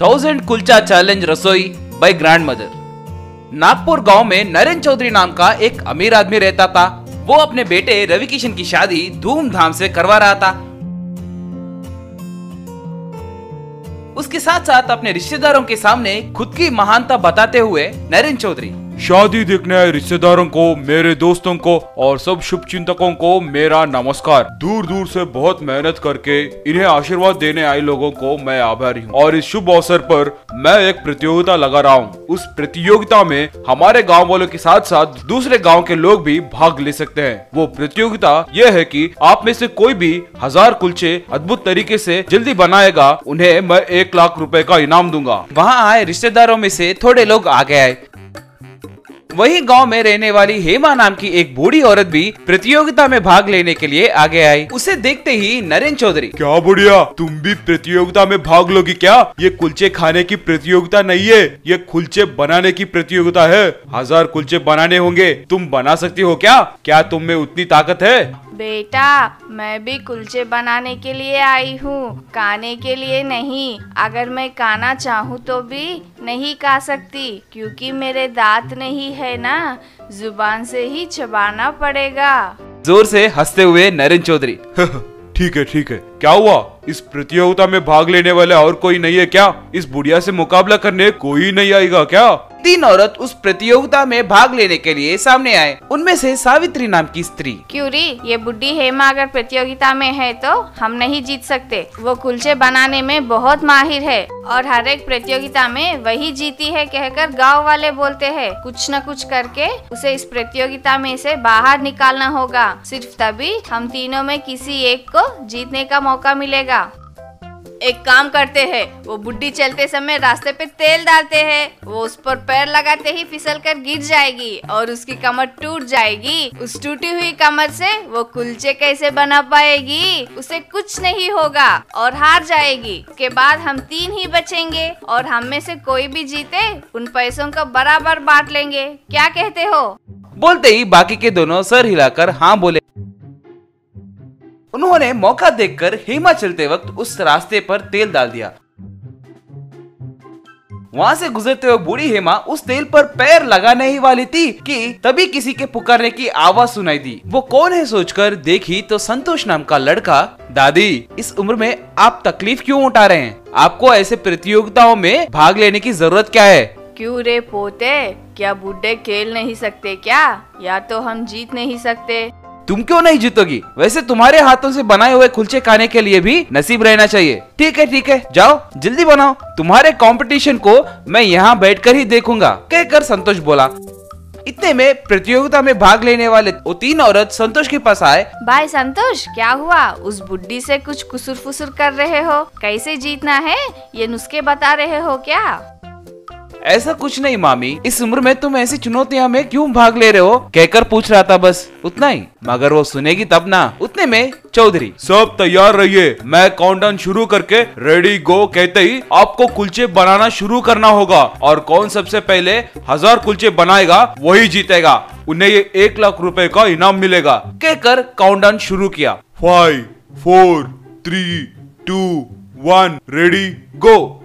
Thousand kulcha challenge रसोई by grandmother Nagpur गाँव में नरेंद्र चौधरी नाम का एक अमीर आदमी रहता था। वो अपने बेटे रवि किशन की शादी धूमधाम से करवा रहा था। उसके साथ साथ अपने रिश्तेदारों के सामने खुद की महानता बताते हुए नरेंद्र चौधरी शादी देखने आए रिश्तेदारों को, मेरे दोस्तों को और सब शुभ चिंतकों को मेरा नमस्कार। दूर दूर से बहुत मेहनत करके इन्हें आशीर्वाद देने आए लोगों को मैं आभारी हूँ। और इस शुभ अवसर पर मैं एक प्रतियोगिता लगा रहा हूँ। उस प्रतियोगिता में हमारे गाँव वालों के साथ साथ दूसरे गाँव के लोग भी भाग ले सकते हैं। वो प्रतियोगिता ये है कि आप में से कोई भी हज़ार कुलचे अद्भुत तरीके से जल्दी बनाएगा, उन्हें मैं एक लाख रुपए का इनाम दूँगा। वहाँ आए रिश्तेदारों में से थोड़े लोग आगे आए। वही गाँव में रहने वाली हेमा नाम की एक बूढ़ी औरत भी प्रतियोगिता में भाग लेने के लिए आगे आई। उसे देखते ही नरेंद्र चौधरी, क्या बुढ़िया, तुम भी प्रतियोगिता में भाग लोगी क्या? ये कुल्चे खाने की प्रतियोगिता नहीं है, ये कुल्चे बनाने की प्रतियोगिता है। हज़ार कुल्चे बनाने होंगे, तुम बना सकती हो क्या? क्या तुम में उतनी ताकत है? बेटा मैं भी कुलचे बनाने के लिए आई हूँ। खाने के लिए नहीं। अगर मैं खाना चाहूँ तो भी नहीं खा सकती क्योंकि मेरे दांत नहीं है ना। ज़ुबान से ही चबाना पड़ेगा। ज़ोर से हँसते हुए नरेंद्र चौधरी ठीक है ठीक है। क्या हुआ? इस प्रतियोगिता में भाग लेने वाले और कोई नहीं है क्या? इस बुढ़िया से मुकाबला करने कोई नहीं आएगा क्या? तीन औरत उस प्रतियोगिता में भाग लेने के लिए सामने आए। उनमें से सावित्री नाम की स्त्री। क्यूरी, ये बुढ़ी हेमा अगर प्रतियोगिता में है तो हम नहीं जीत सकते। वो कुलचे बनाने में बहुत माहिर है और हर एक प्रतियोगिता में वही जीती है कहकर गाँव वाले बोलते हैं। कुछ न कुछ करके उसे इस प्रतियोगिता में से बाहर निकालना होगा। सिर्फ़ तभी हम तीनों में किसी एक को जीतने का मौका मिलेगा। एक काम करते हैं, वो बुढ़ी चलते समय रास्ते पे तेल डालते हैं। वो उस पर पैर लगाते ही फिसल कर गिर जाएगी और उसकी कमर टूट जाएगी। उस टूटी हुई कमर से वो कुलचे कैसे बना पाएगी, उसे कुछ नहीं होगा और हार जाएगी। के बाद हम तीन ही बचेंगे और हम में से कोई भी जीते, उन पैसों को बराबर बांट लेंगे। क्या कहते हो? बोलते ही बाकी के दोनों सर हिलाकर हाँ बोले। उन्होंने मौका देखकर हेमा चलते वक्त उस रास्ते पर तेल डाल दिया। वहाँ से गुजरते हुए बूढ़ी हेमा उस तेल पर पैर लगाने ही वाली थी कि तभी किसी के पुकारने की आवाज़ सुनाई दी। वो कौन है सोचकर देखी तो संतोष नाम का लड़का, दादी, इस उम्र में आप तकलीफ़ क्यों उठा रहे हैं? आपको ऐसे प्रतियोगिताओं में भाग लेने की ज़रूरत क्या है? क्यों रे पोते? क्या बुढ़े खेल नहीं सकते क्या? या तो हम जीत नहीं सकते? तुम क्यों नहीं जीतोगी? वैसे तुम्हारे हाथों से बनाए हुए कुलचे खाने के लिए भी नसीब रहना चाहिए। ठीक है ठीक है, जाओ, जल्दी बनाओ। तुम्हारे कंपटीशन को मैं यहाँ बैठकर ही देखूँगा, कहकर संतोष बोला। इतने में प्रतियोगिता में भाग लेने वाले वो तीन औरत संतोष के पास आए। भाई संतोष, क्या हुआ? उस बुढ़ी से कुछ कुसुर फुसुर कर रहे हो? कैसे जीतना है? ये नुस्खे बता रहे हो क्या? ऐसा कुछ नहीं मामी। इस उम्र में तुम ऐसी चुनौतियाँ में क्यों भाग ले रहे हो? कहकर पूछ रहा था बस। उतना ही। मगर वो सुनेगी तब ना। उतने में चौधरी। सब तैयार रहिए। मैं काउंटडाउन शुरू करके रेडी गो कहते ही आपको कुलचे बनाना शुरू करना होगा। और कौन सबसे पहले हज़ार कुलचे बनाएगा वही जीतेगा। उन्हें ये एक लाख रुपए का इनाम मिलेगा। कहकर काउंटडाउन शुरू किया। Five four three two one ready go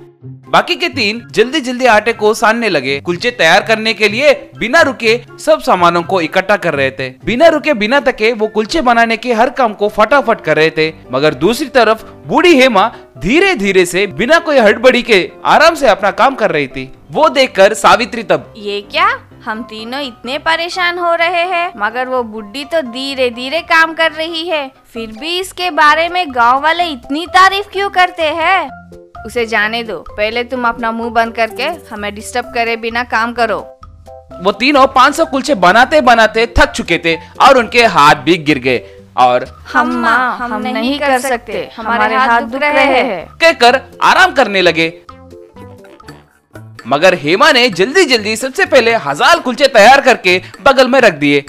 बाकी के तीन जल्दी जल्दी आटे को सानने लगे। कुलचे तैयार करने के लिए बिना रुके सब सामानों को इकट्ठा कर रहे थे। बिना रुके, बिना तके वो कुलचे बनाने के हर काम को फटाफट कर रहे थे। मगर दूसरी तरफ़ बूढ़ी हेमा धीरे धीरे से बिना कोई हड़बड़ी के आराम से अपना काम कर रही थी। वो देखकर सावित्री तब, ये क्या? हम तीनों इतने परेशान हो रहे हैं, मगर वो बुढ़ी तो धीरे धीरे काम कर रही है। फिर भी इसके बारे में गाँव वाले इतनी तारीफ़ क्यों करते हैं? उसे जाने दो। पहले तुम अपना मुँह बंद करके हमें डिस्टर्ब करे बिना काम करो। वो तीनों 500 कुलचे बनाते बनाते थक चुके थे और उनके हाथ भी गिर गए। और हम माँ हम, हम नहीं कर सकते। हमारे हाथ दुख रहे हैं। कहकर आराम करने लगे। मगर हेमा ने जल्दी जल्दी सबसे पहले हज़ार कुलचे तैयार करके बगल में रख दिए।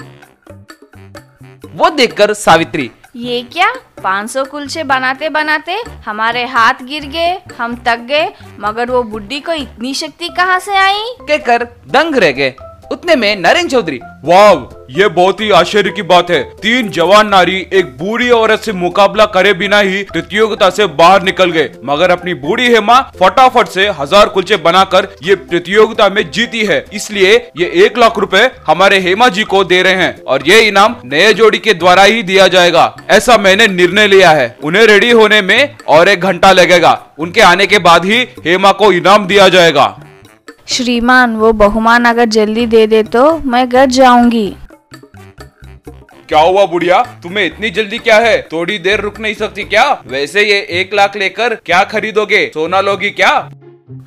वो देखकर सावित्री ये क्या? 500 कुलचे बनाते बनाते हमारे हाथ गिर गए, हम तक गए, मगर वो बुढ़ी को इतनी शक्ति कहाँ से आई? के कर, दंग रह गए। उतने में नरेंद्र चौधरी। वाव, ये बहुत ही आश्चर्य की बात है। तीन जवान नारी एक बूढ़ी औरत से मुकाबला करे बिना ही प्रतियोगिता से बाहर निकल गए। मगर अपनी बूढ़ी हेमा फटाफट से हज़ार कुलचे बनाकर ये प्रतियोगिता में जीती है। इसलिए ये एक लाख रुपए हमारे हेमा जी को दे रहे हैं और ये इनाम नए जोड़ी के द्वारा ही दिया जाएगा। ऐसा मैंने निर्णय लिया है। उन्हें रेडी होने में और एक घंटा लगेगा। उनके आने के बाद ही हेमा को इनाम दिया जाएगा। श्रीमान, वो बहुमान अगर जल्दी दे दे तो मैं घर जाऊँगी। क्या हुआ बुढ़िया? तुम्हें इतनी जल्दी क्या है? थोड़ी देर रुक नहीं सकती क्या? वैसे ये एक लाख लेकर क्या खरीदोगे? सोना लोगी क्या?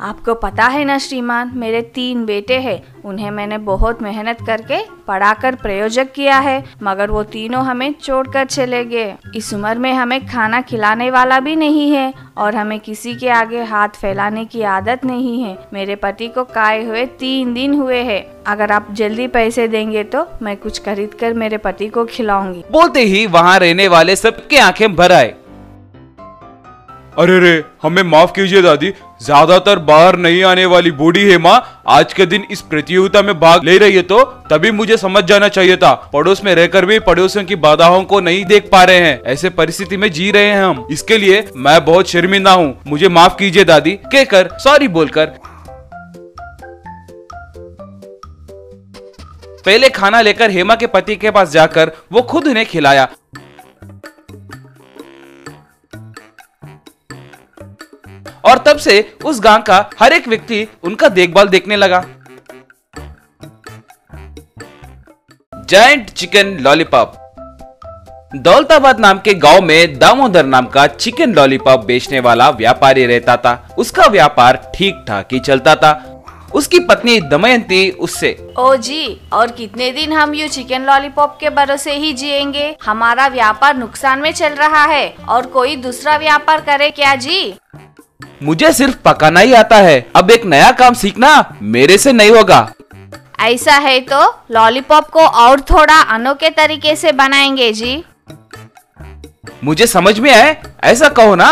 आपको पता है ना, श्रीमान, मेरे तीन बेटे हैं। उन्हें मैंने बहुत मेहनत करके पढ़ाकर प्रयोजक किया है, मगर वो तीनों हमें छोड़कर चले गए। इस उम्र में हमें खाना खिलाने वाला भी नहीं है, और हमें किसी के आगे हाथ फैलाने की आदत नहीं है। मेरे पति को काए हुए तीन दिन हुए हैं। अगर आप जल्दी पैसे देंगे तो मैं कुछ खरीद कर मेरे पति को खिलाऊँगी। बोलते ही वहाँ रहने वाले सबके आँखें भर आए। अरे रे, हमें माफ़ कीजिए दादी। ज़्यादातर बाहर नहीं आने वाली बूढ़ी हेमा आज के दिन इस प्रतियोगिता में भाग ले रही है तो तभी मुझे समझ जाना चाहिए था। पड़ोस में रहकर भी पड़ोसियों की बाधाओं को नहीं देख पा रहे हैं। ऐसे परिस्थिति में जी रहे हैं हम। इसके लिए मैं बहुत शर्मिंदा हूँ। मुझे माफ़ कीजिए दादी। कहकर, सॉरी बोलकर। पहले खाना लेकर हेमा के पति के पास जाकर वो खुद उन्हें खिलाया। और तब से उस गाँव का हर एक व्यक्ति उनका देखभाल देखने लगा। जायंट चिकन लॉलीपॉप दौलताबाद नाम के गाँव में दामोदर नाम का चिकन लॉलीपॉप बेचने वाला व्यापारी रहता था। उसका व्यापार ठीक ठाक ही चलता था। उसकी पत्नी दमयंती उससे, ओ जी, और कितने दिन हम यू चिकन लॉलीपॉप के भरोसे ही जिएँगे? हमारा व्यापार नुकसान में चल रहा है, और कोई दूसरा व्यापार करे क्या जी? मुझे सिर्फ़ पकाना ही आता है। अब एक नया काम सीखना मेरे से नहीं होगा। ऐसा है तो लॉलीपॉप को और थोड़ा अनोखे तरीके से बनाएँगे जी। मुझे समझ में आए ऐसा कहो ना।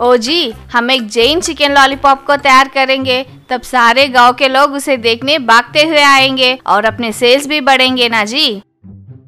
ओ जी हम एक जैन चिकन लॉलीपॉप को तैयार करेंगे। तब सारे गाँव के लोग उसे देखने भागते हुए आएँगे और अपने सेल्स भी बढ़ेंगे ना जी।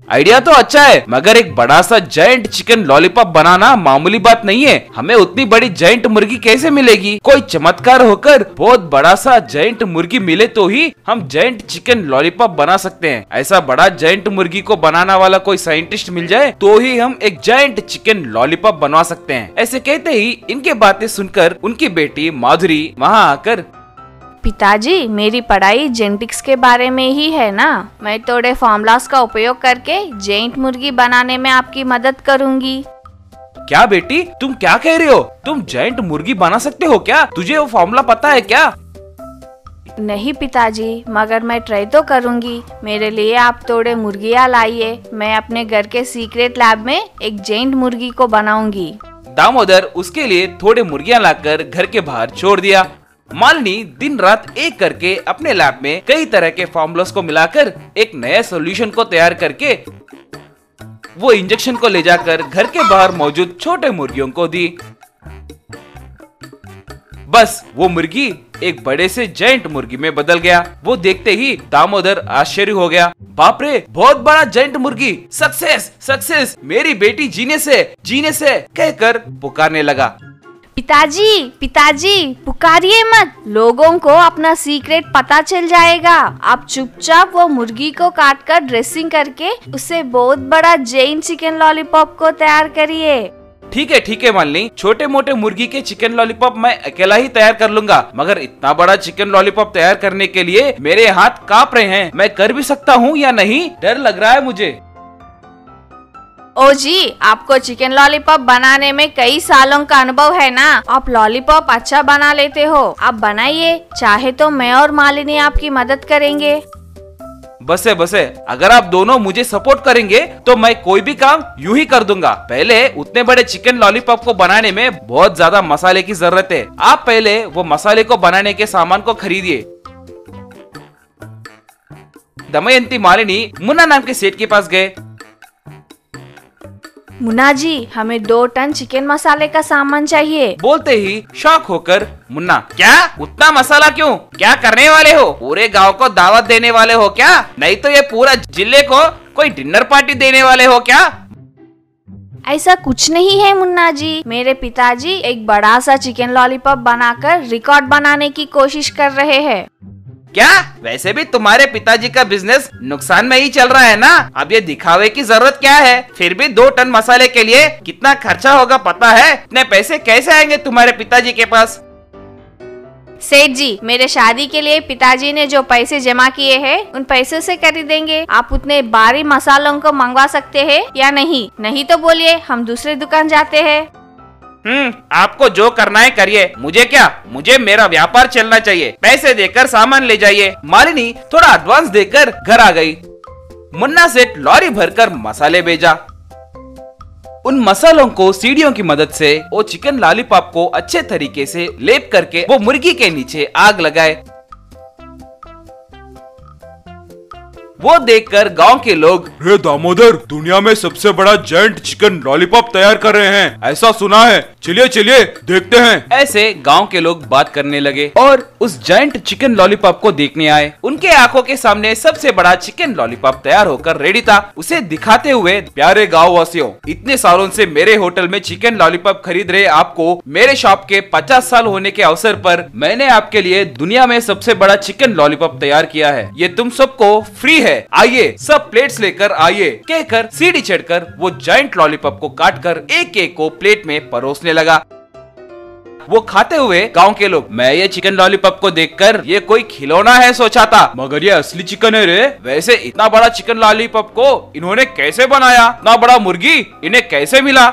आइडिया तो अच्छा है, मगर एक बड़ा सा जैंट चिकन लॉलीपॉप बनाना मामूली बात नहीं है। हमें उतनी बड़ी जैंट मुर्गी कैसे मिलेगी? कोई चमत्कार होकर बहुत बड़ा सा जैंट मुर्गी मिले तो ही हम जैंट चिकन लॉलीपॉप बना सकते हैं। ऐसा बड़ा जैंट मुर्गी को बनाना वाला कोई साइंटिस्ट मिल जाए तो ही हम एक जैंट चिकन लॉलीपॉप बनवा सकते हैं। ऐसे कहते ही इनके बातें सुनकर उनकी बेटी माधुरी वहाँ आकर पिताजी मेरी पढ़ाई जेनेटिक्स के बारे में ही है ना? मैं थोड़े फॉर्मूलास का उपयोग करके जेंट मुर्गी बनाने में आपकी मदद करूँगी। क्या बेटी? तुम क्या कह रही हो? तुम जैंट मुर्गी बना सकते हो क्या? तुझे वो फॉर्मूला पता है क्या? नहीं पिताजी मगर मैं ट्राई तो करूँगी। मेरे लिए आप थोड़े मुर्गियाँ लाइए। मैं अपने घर के सीक्रेट लैब में एक जेंट मुर्गी को बनाऊँगी। दामोदर उसके लिए थोड़े मुर्गियाँ लाकर घर के बाहर छोड़ दिया। मालिनी दिन रात एक करके अपने लैब में कई तरह के फॉर्मुलस को मिलाकर एक नया सॉल्यूशन को तैयार करके वो इंजेक्शन को ले जाकर घर के बाहर मौजूद छोटे मुर्गियों को दी। बस, वो मुर्गी एक बड़े से जैंट मुर्गी में बदल गया। वो देखते ही दामोदर आश्चर्य हो गया। बाप रे, बहुत बड़ा जैंट मुर्गी! सक्सेस सक्सेस मेरी बेटी जीने से जीने से कहकर पुकारने लगा। पिताजी पिताजी, पुकारिए मत। लोगों को अपना सीक्रेट पता चल जाएगा। आप चुपचाप वो मुर्गी को काट कर ड्रेसिंग करके उसे बहुत बड़ा जैन चिकन लॉलीपॉप को तैयार करिए। ठीक है ठीक है, मालिनी। छोटे मोटे मुर्गी के चिकन लॉलीपॉप मैं अकेला ही तैयार कर लूँगा। मगर इतना बड़ा चिकन लॉलीपॉप तैयार करने के लिए मेरे हाथ काँप रहे हैं। मैं कर भी सकता हूँ या नहीं? डर लग रहा है मुझे। ओ जी, आपको चिकन लॉलीपॉप बनाने में कई सालों का अनुभव है ना? आप लॉलीपॉप अच्छा बना लेते हो। आप बनाइए, चाहे तो मैं और मालिनी आपकी मदद करेंगे। बसे बसे, अगर आप दोनों मुझे सपोर्ट करेंगे तो मैं कोई भी काम यूँ ही कर दूँगा। पहले उतने बड़े चिकन लॉलीपॉप को बनाने में बहुत ज़्यादा मसाले की ज़रूरत है। आप पहले वो मसाले को बनाने के सामान को खरीदिए। दमयंती मालिनी मुन्ना नाम के सेठ के पास गए। मुन्ना जी हमें दो टन चिकन मसाले का सामान चाहिए। बोलते ही शौक होकर मुन्ना क्या? उतना मसाला क्यों? क्या करने वाले हो? पूरे गाँव को दावत देने वाले हो क्या? नहीं तो ये पूरा ज़िले को कोई डिनर पार्टी देने वाले हो क्या? ऐसा कुछ नहीं है मुन्ना जी मेरे पिताजी एक बड़ा सा चिकन लॉलीपॉप बनाकर रिकॉर्ड बनाने की कोशिश कर रहे हैं। क्या? वैसे भी तुम्हारे पिताजी का बिज़नेस नुकसान में ही चल रहा है ना? अब ये दिखावे की ज़रूरत क्या है? फिर भी दो टन मसाले के लिए कितना खर्चा होगा पता है? इतने पैसे कैसे आएँगे तुम्हारे पिताजी के पास? सेठ जी, मेरे शादी के लिए पिताजी ने जो पैसे जमा किए हैं, उन पैसों से खरीदेंगे। आप उतने बारी मसालों को मंगवा सकते हैं या नहीं? नहीं तो बोलिए, हम दूसरे दुकान जाते हैं। हम्म आपको जो करना है करिए। मुझे क्या? मुझे मेरा व्यापार चलना चाहिए। पैसे देकर सामान ले जाइए। मालिनी, थोड़ा एडवांस देकर घर आ गई। मुन्ना सेठ लॉरी भरकर मसाले भेजा। उन मसालों को सीढ़ियों की मदद से, वो चिकन लॉलीपॉप को अच्छे तरीके से लेप करके, वो मुर्गी के नीचे आग लगाए। वो देखकर गाँव के लोग रे दामोदर दुनिया में सबसे बड़ा जेंट चिकन लॉलीपॉप तैयार कर रहे हैं। ऐसा सुना है। चलिए चलिए देखते हैं। ऐसे गाँव के लोग बात करने लगे और उस जायंट चिकन लॉलीपॉप को देखने आए। उनके आँखों के सामने सबसे बड़ा चिकन लॉलीपॉप तैयार होकर रेडी था। उसे दिखाते हुए प्यारे गाँव वासियों इतने सालों ऐसी मेरे होटल में चिकन लॉलीपॉप खरीद रहे आपको। मेरे शॉप के पचास साल होने के अवसर आरोप मैंने आपके लिए दुनिया में सबसे बड़ा चिकन लॉलीपॉप तैयार किया है। ये तुम सबको फ्री है। आइए, सब प्लेट्स लेकर आइए। कहकर, सीढ़ी चढ़कर, वो जायंट लॉलीपॉप को काट कर एक एक को प्लेट में परोसने लगा। वो खाते हुए गाँव के लोग, मैं ये चिकन लॉलीपॉप को देखकर ये कोई खिलौना है सोचा था मगर ये असली चिकन है रे। वैसे इतना बड़ा चिकन लॉलीपॉप को इन्होंने कैसे बनाया? इतना बड़ा मुर्गी इन्हें कैसे मिला?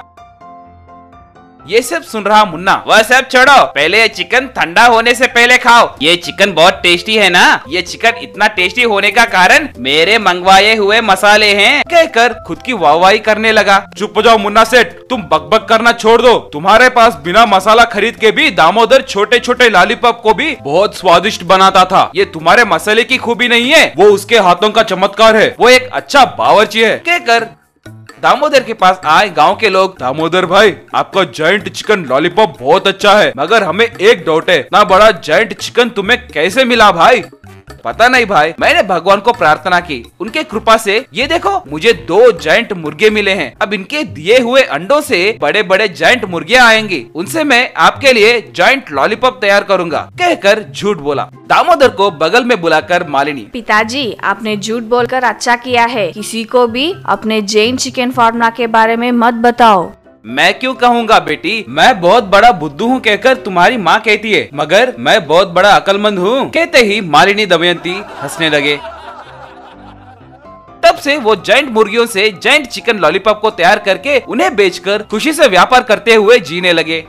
ये सब सुन रहा मुन्ना। वह सब छोड़ो। पहले ये चिकन ठंडा होने से पहले खाओ। ये चिकन बहुत टेस्टी है ना? ये चिकन इतना टेस्टी होने का कारण मेरे मंगवाए हुए मसाले हैं। कहकर खुद की वाहवाही करने लगा। चुप जाओ मुन्ना सेठ। तुम बकबक करना छोड़ दो। तुम्हारे पास बिना मसाला खरीद के भी दामोदर छोटे छोटे लॉलीपॉप को भी बहुत स्वादिष्ट बनाता था। ये तुम्हारे मसाले की खूबी नहीं है। वो उसके हाथों का चमत्कार है। वो एक अच्छा बावर्ची है। कहकर दामोदर के पास आए गाँव के लोग, दामोदर भाई, आपका जॉइंट चिकन लॉलीपॉप बहुत अच्छा है, मगर हमें एक डाउट है ना बड़ा जॉइंट चिकन तुम्हें कैसे मिला भाई? पता नहीं भाई, मैंने भगवान को प्रार्थना की। उनके कृपा से, ये देखो, मुझे दो जायंट मुर्गे मिले हैं। अब इनके दिए हुए अंडों से बड़े बड़े जायंट मुर्गे आएँगे। उनसे मैं आपके लिए जायंट लॉलीपॉप तैयार करूँगा, कहकर झूठ बोला। दामोदर को बगल में बुलाकर मालिनी। पिताजी, आपने झूठ बोलकर अच्छा किया है। किसी को भी अपने जैन चिकन फार्मूला के बारे में मत बताओ। मैं क्यों कहूँगा बेटी? मैं बहुत बड़ा बुद्धू हूँ कहकर तुम्हारी माँ कहती है। मगर मैं बहुत बड़ा अकलमंद हूँ। कहते ही मालिनी दमयंती हंसने लगे। तब से वो जैंट मुर्गियों से जैंट चिकन लॉलीपॉप को तैयार करके उन्हें बेचकर खुशी से व्यापार करते हुए जीने लगे।